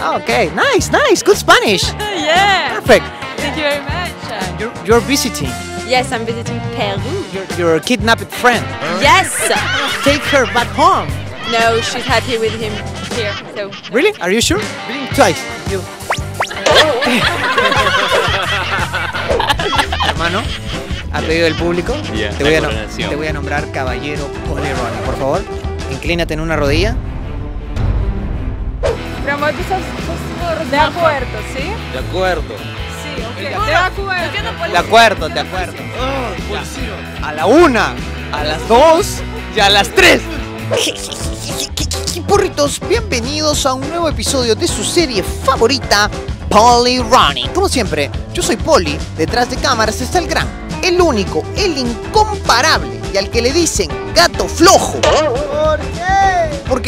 Okay, nice, nice, good Spanish. yeah. Perfect. Thank you very much. You're, you're visiting. Yes, I'm visiting Peru. Your, your kidnapped friend. Yes. Take her back home. No, she's happy with him here. So Really? Are you sure? Twice. You. Hermano, a pedido del público, Ya, te, voy a te voy a nombrar caballero Poleroni. Por favor, inclínate en una rodilla. De acuerdo, ¿sí? De acuerdo. Sí, ok. De acuerdo. De acuerdo, de acuerdo. A la una, a las dos y a las tres. Porritos, bienvenidos a un nuevo episodio de su serie favorita, Polly Ronnie. Como siempre, yo soy Polly, detrás de cámaras está el gran, el único, el incomparable y al que le dicen gato flojo.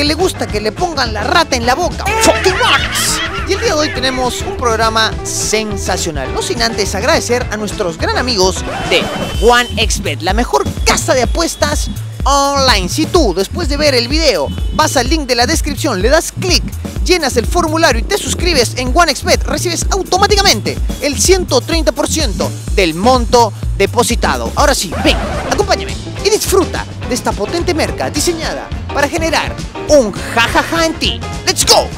Porque le gusta que le pongan la rata en la boca. Fucking Ronnies. Y el día de hoy tenemos un programa sensacional. No sin antes agradecer a nuestros gran amigos de OneXBet, la mejor casa de apuestas online. Si tú, después de ver el video, vas al link de la descripción, le das clic, llenas el formulario y te suscribes en OneXBet, recibes automáticamente el 130% del monto depositado. Ahora sí, ven, acompáñame y disfruta de esta potente merca diseñada para generar un jajaja en ti. ¡Let's go!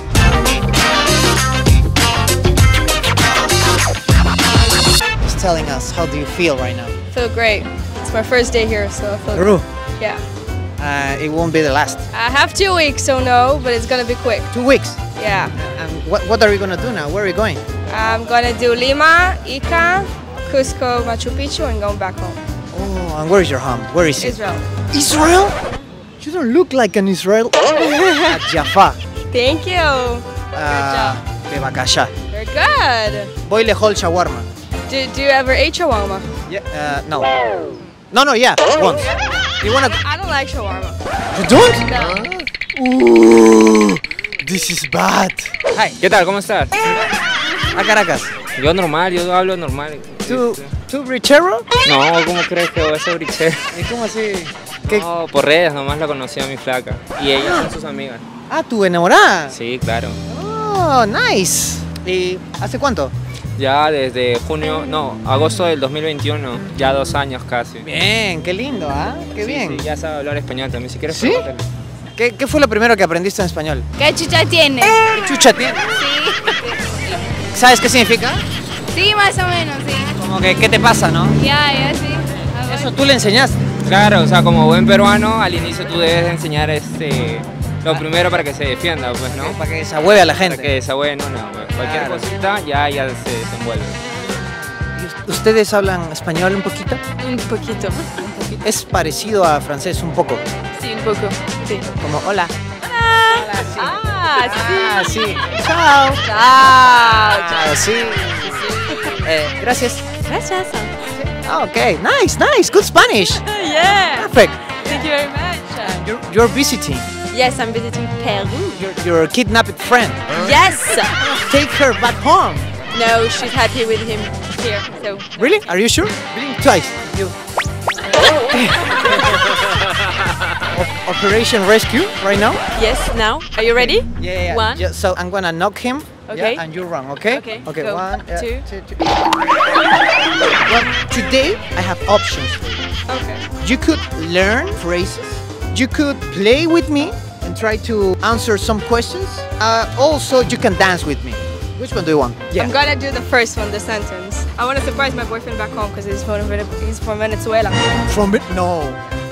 Just telling us how do you feel right now? Feel great. It's my first day here, so I feel Peru, Yeah. uh, it won't be the last. I have two weeks, so no, but it's gonna be quick. Two weeks. Yeah. And what, what are we gonna do now? Where are we going? I'm gonna do Lima, Ica, Cusco, Machu Picchu, and going back home. Oh, and where is your home? Where is it? Israel. Israel? You don't look like an Israeli. Jaffa. Thank you. Uh, Bebakasha. You're good. Voy lejol shawarma. Do, do you ever eat shawarma? Yeah, uh, no. No, no, yeah, once. You wanna... I don't like shawarma. You don't? No. Ooh, this is bad. Hi, ¿qué tal? ¿Cómo estás? A Caracas. Yo normal, yo hablo normal. ¿Tú, tú brichero? No, ¿cómo crees que voy a ser brichero? ¿Y cómo así? ¿Qué? No, por redes nomás la conocí a mi flaca. Y ellas son sus amigas. Ah, tu enamorada. Sí, claro. Oh, nice. ¿Y hace cuánto? Ya desde junio, no, agosto del 2021, ya dos años casi. Bien, qué lindo, ¿ah? Qué Sí, bien. sí, ya sabe hablar español también, si quieres ¿Sí? ¿Qué, qué fue lo primero que aprendiste en español? ¿Qué chucha tienes? Chucha, ¿tienes? ¿Sabes qué significa? Sí, más o menos, sí. Como que, ¿qué te pasa, no? Ya, ya, sí. Eso tú le enseñaste. Claro, o sea, como buen peruano, al inicio tú debes de enseñar este, lo primero para que se defienda, pues, ¿no? Para que desahueve a la Para gente. que esa bueno, no, pues, cualquier Claro. cosita ya, ya se desenvuelve. ¿Y ¿Ustedes hablan español un poquito? Un poquito. Es parecido a francés un poco. Sí, un poco. Sí. Como hola. Ah, Ah, sí. Chao. Chao. Ah, sí. Eh, gracias. Gracias. Ah, ok. Nice, nice. Good Spanish. Yeah. Perfect. Thank you very much. You're, you're visiting Yes, I'm visiting Peru. your, your kidnapped friend. Yes. Take her back home. No, she's happy with him here. So Really? Are you sure? Twice. You. Op- Operation Rescue right now? yes, now. Are you ready? Yeah, yeah, yeah. One. Yeah, so I'm gonna knock him. Okay. Yeah, and you run, okay? Okay, Okay, go. one, yeah, Two. two, two. Well, today I have options. for you. Okay. You could learn phrases. You could play with me and try to answer some questions. Uh, also, you can dance with me. Which one do you want? Yeah. I'm gonna do the first one, the sentence. I want to surprise my boyfriend back home because he's from he's from Venezuela. From it? No.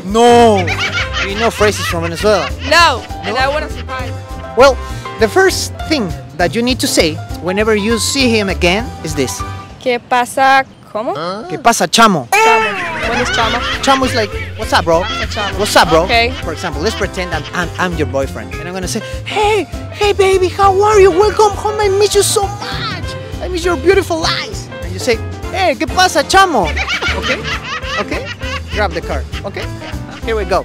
No. You know phrases from Venezuela. No, and No? I want to surprise. Well, the first thing that you need to say whenever you see him again is this. ¿Qué pasa? ¿Cómo? ¿Qué pasa, chamo? Chamo. What is chamo? Chamo is like, what's up, bro? chamo. What's up, bro? Okay. For example, let's pretend I'm, I'm, I'm your boyfriend. And I'm gonna say, hey, hey, baby, how are you? Welcome home. I miss you so much. I miss your beautiful eyes. And you say, hey, ¿qué pasa, chamo? Okay? Okay? Grab the card. Okay? Here we go.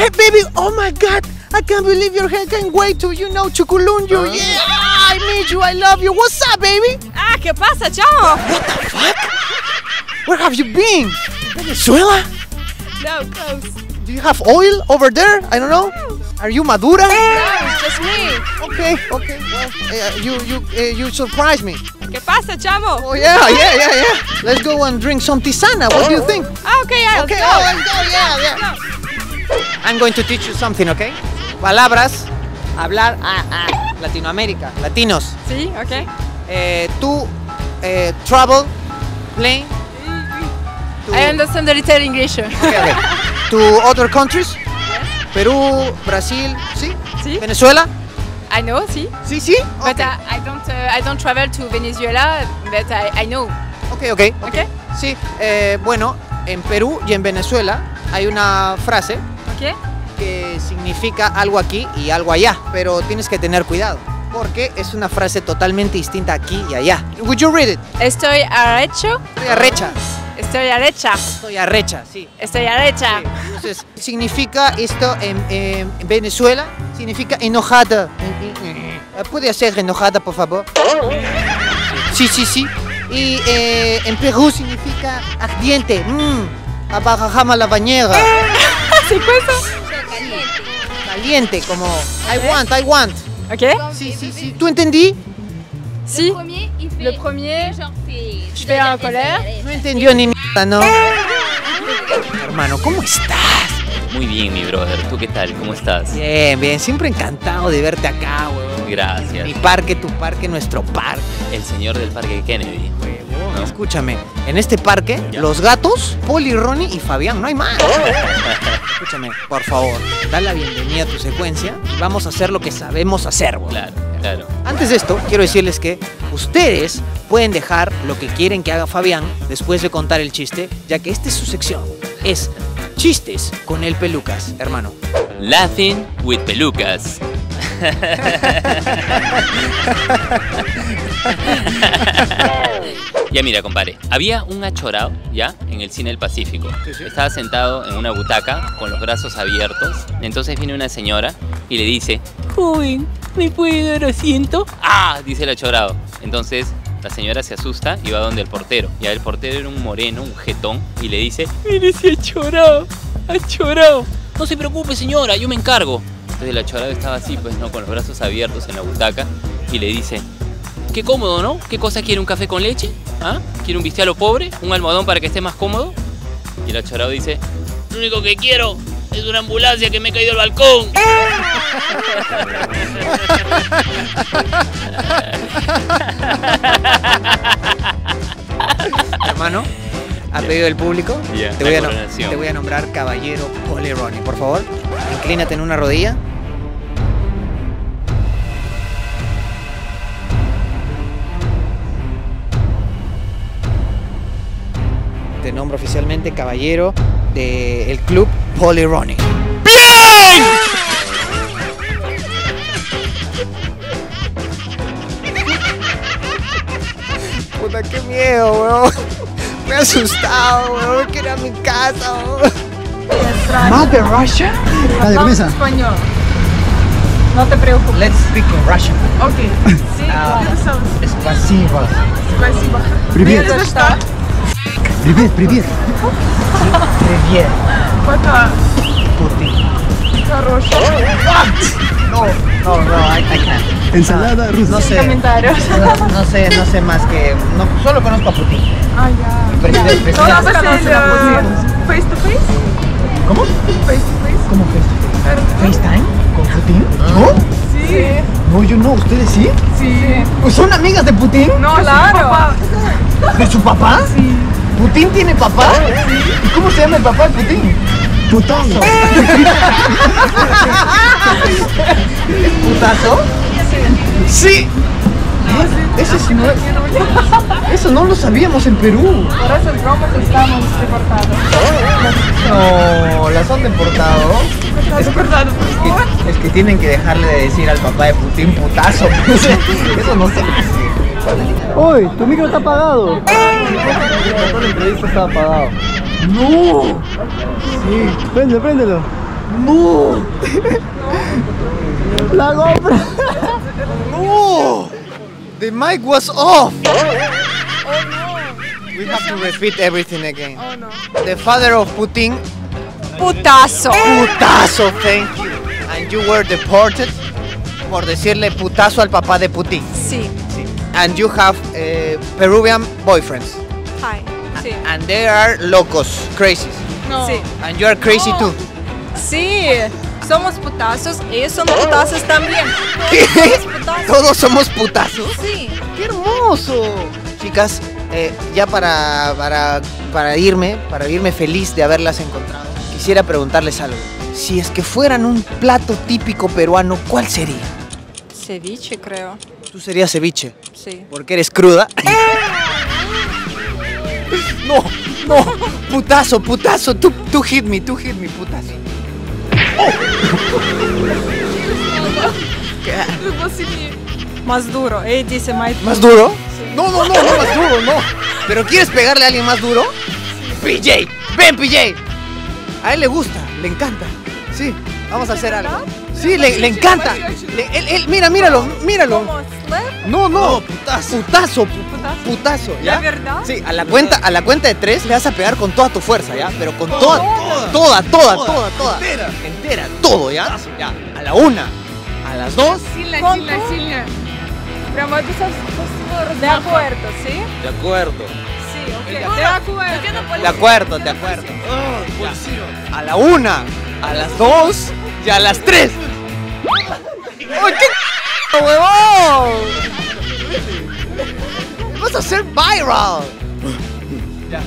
Hey, baby, oh my God. I can't believe your hair. Can't wait to, you know, chukulunju. Yeah, I miss you. I love you. What's up, baby? Ah, ¿qué pasa, chamo? What the fuck? Where have you been? Venezuela? No, close. Do you have oil over there? I don't know. Are you Madura? No, it's just me. Okay, okay. Well, uh, you you uh, you surprise me. ¿Qué pasa, chamo? Oh yeah, yeah, yeah, yeah. Let's go and drink some tisana. What do you think? Ah, okay, yeah, Okay, let's oh, let's go. Yeah, yeah. I'm going to teach you something, okay? Palabras, hablar, ah, ah, Latinoamérica, latinos. Sí, okay. Eh, tú, eh, travel, plane. to- I understand a little English. Okay, okay. To other countries. Perú, Brasil, ¿sí? Sí. Venezuela. I know, see, Sí, sí. but Okay. I, I don't uh, I don't travel to Venezuela, but I, I know. Ok, ok. Okay, Sí, eh, bueno, en Perú y en Venezuela hay una frase okay. que significa algo aquí y algo allá, pero tienes que tener cuidado porque es una frase totalmente distinta aquí y allá. Would you read it? Estoy arrecho. Estoy arrecha. Estoy arrecha. Estoy arrecha, sí. Estoy arrecha. Sí, Entonces, significa esto en, en Venezuela, significa enojada. Eh, ¿Puede hacer enojada, por favor? Sí, sí, sí. Y eh, en Perú significa ardiente. Abajajama la bañera. Ça Caliente, como I want, I want. Ok. Sí, sí, sí. ¿Tú entendí? Fait Le premier, je un colère. No entendió ni mierda, ¿no? Hermano, ¿cómo estás? Muy bien, mi brother. ¿Tú qué tal? ¿Cómo estás? Bien, bien. Siempre encantado de verte acá, weón. Mi Gracias. parque, tu parque, nuestro parque. El señor del Parque Kennedy. ¿No? Escúchame, en este parque, Ya. los gatos, Poli, Ronnie y Fabián, no hay más. Escúchame, por favor, da la bienvenida a tu secuencia y vamos a hacer lo que sabemos hacer. Claro, claro. Antes de esto, quiero decirles que ustedes pueden dejar lo que quieren que haga Fabián después de contar el chiste, ya que esta es su sección. Es chistes con el pelucas, hermano. Laughing with pelucas. ya mira, compadre. Había un achorado, ¿ya? En el cine del Pacífico. Estaba sentado en una butaca con los brazos abiertos. Entonces viene una señora y le dice, joven, ¿me puede dar asiento? ¡Ah! Dice el achorado. Entonces la señora se asusta y va donde el portero. Ya el portero era un moreno, un jetón, y le dice, mire ese achorado, achorado. No se preocupe señora, yo me encargo. Entonces el achorado estaba así, pues no, con los brazos abiertos en la butaca y le dice, qué cómodo, ¿no? ¿Qué cosa quiere un café con leche? ¿Ah? ¿Quiere un bistec a lo pobre? ¿Un almohadón para que esté más cómodo? Y el achorado dice, lo único que quiero es una ambulancia que me he caído al balcón. Hermano, a pedido del público, te, voy a no- coronación. te voy a nombrar caballero Poli Ronnie, por favor. Inclínate en una rodilla. Te nombro oficialmente caballero del club Poli Ronnie. Puta, qué miedo, weón. Me he asustado, weón. Quiero ir a mi casa, weón. ¿Más de Russia? Ah, de mesa. español. No te preocupes. Let's speak in Russian. Okay. Sí, Ah. Спасибо. Спасибо. Привет. За что? Привет, привет. Привет. Пока. Putin. Хорошо. No, no, no, I, I can't. Ensalada rusa. No sé, Комментариев. no, no sé, no sé más que. No, solo conozco a Putin. А я. Presidente, Todos presidente. conocen face to face? ¿Cómo? Face to face. ¿Cómo FaceTime? ¿FaceTime? ¿Con Putin? ¿No? Sí. No, yo no. ¿Ustedes sí? Sí. ¿Son amigas de Putin? No, claro. ¿De su papá? Sí. ¿Putin tiene papá? ¿Y cómo se llama el papá de Putin? Putón. ¿Putazo? Sí. Eso, sí no, eso no lo sabíamos en Perú. Por eso que estamos deportados. No, las han deportado. Por favor. Es que tienen que dejarle de decir al papá de Putin putazo. Eso no se hace. Uy, tu micro está apagado. Toda la entrevista está apagado. No. Sí. Prende, préndelo. No. La GoPro. No! The mic was off! We have to repeat everything again. Oh no. The father of Putin. Putazo. Putazo, thank you. And you were deported por decirle putazo al papá de Putin. Sí. And you have eh, Peruvian boyfriends. Hi. Sí. And they are locos, crazy. No. Sí. And you are crazy too. Sí. Somos putazos, ellos son putazos también. ¿Qué? Somos putazos. Todos somos putazos. Sí. ¡Qué hermoso! Chicas, eh, ya para, para, para irme, para irme feliz de haberlas encontrado, quisiera preguntarles algo. Si es que fueran un plato típico peruano, ¿cuál sería? Ceviche, creo. Tú serías ceviche, Sí. porque eres cruda. No, no, putazo, putazo, tú, tú hit me, tú hit me, putazo. Más duro. Él dice más ¿Más duro? No, no, no, no, más duro, no. ¿Pero quieres pegarle a alguien más duro? PJ, ven PJ. A él le gusta, le encanta. Sí, vamos a hacer algo. Sí, le, le encanta. Le- él, él- mira, míralo, míralo. No, no, putazo. Putazo, pu- ¿Putazo? putazo, ¿ya? ¿De verdad? Sí, a la cuenta, a la cuenta de tres le vas a pegar con toda tu fuerza, ¿ya? Pero con toda, toda, toda, toda, toda. Entera. Entera, todo, ¿ya? Ya. A la una, a las dos. Pero amor, tú estás, De acuerdo, ¿sí? De acuerdo. Sí, ok. De acuerdo. De acuerdo, de acuerdo. A la una, a las dos y a las tres. ¡Ay, qué c- huevón! Vas a ser viral. Ya,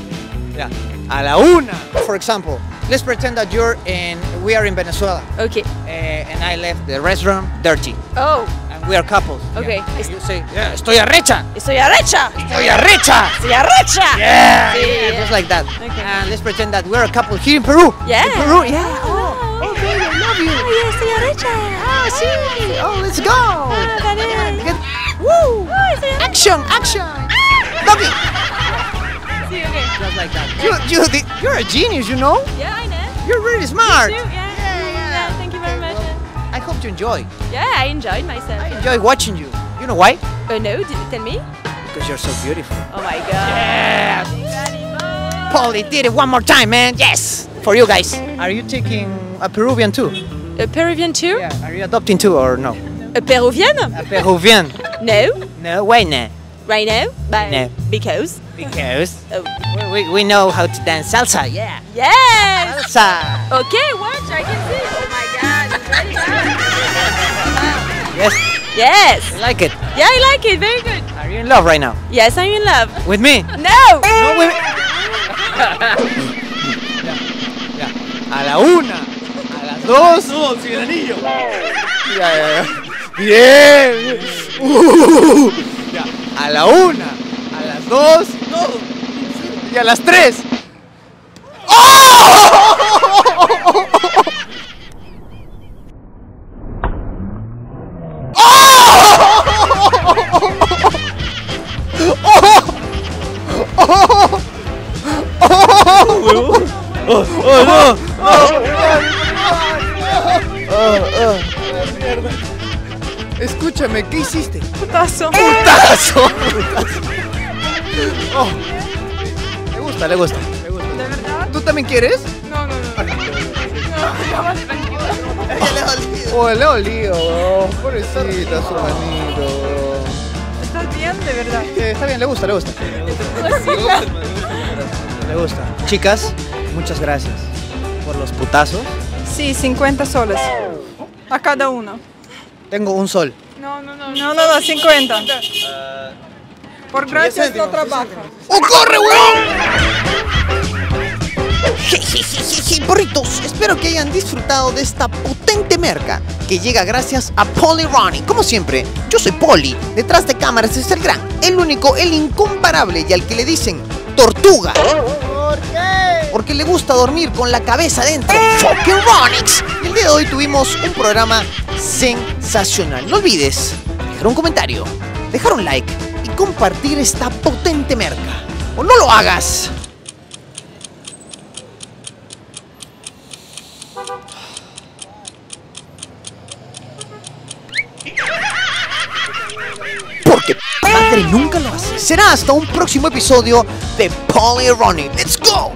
ya. A la una. For example, let's pretend that you're in, we are in Venezuela, Ok. eh, and I left the restaurant dirty, Oh, and we are couples. Okay. Yeah. And you say, yeah, estoy arrecha, estoy arrecha. estoy arrecha. Estoy arrecha. Yeah, Sí, yeah, yeah. just like that. Okay. And let's pretend that we're a couple here in Peru. Yeah. In Peru, yeah. Oh, Oh, baby, I love you. Ay, estoy arrecha. Ah, sí. Oh, let's go. Ah, dale. Get- Woo. Ay, estoy arrecha. Action, action. Doggy. Sí, ok. Just like that. You, you, the- you're a genius, you know. Yeah, I know. You're really smart. You too, yeah. Yeah, thank you very much. I hope you enjoy. Yeah, I enjoyed myself. I enjoy watching you. You know why? Uh, no, did you tell me? Because you're so beautiful. Oh my god. Polly did it one more time, man. Yes. For you guys. Are you taking a Peruvian too? A Peruvian too? Yeah. Are you adopting too or no? A Peruvian? A Peruvian. No. No, why not? Right now? But No. Because? Because Oh. we, we know how to dance salsa. Yeah. Yes! Salsa. Okay, watch, I can see. Oh my god, it's very good. Yes. Yes! I like it. Yeah, I like it, very good. Are you in love right now? Yes, I'm in love. With me? No! No, with Ya. A la una. Dos. No, sin el anillo. Ya, ya, ya. Bien. Uh. Ya. A la una. A las dos. Y a las tres. ¡Oh, Putazo. ¡Putazo! Oh. Le gusta, le gusta. Le gusta. ¿De verdad? ¿Tú también quieres? No, no, no. No, tranquilo. Oh, le olido, weón. Pobrecita su manito. ¿Estás bien? De verdad. Eh, está bien, le gusta, le gusta. Le gusta. Chicas, muchas gracias por los putazos. Sí, 50 soles. A cada uno. Tengo un sol. No, no, no. No, no, no, 50. Por gracias no trabajo. ¡Oh, corre, weón! Jejejeje, porritos, espero que hayan disfrutado de esta potente merca que llega gracias a Polly Ronnie. Como siempre, yo soy Polly, detrás de cámaras es el gran, el único, el incomparable y al que le dicen tortuga. Porque le gusta dormir con la cabeza dentro. Y el día de hoy tuvimos un programa sensacional. No olvides dejar un comentario, dejar un like y compartir esta potente merca. ¡O no lo hagas! Porque padre nunca lo hace. Será hasta un próximo episodio de Polly Ronnie. ¡Let's go!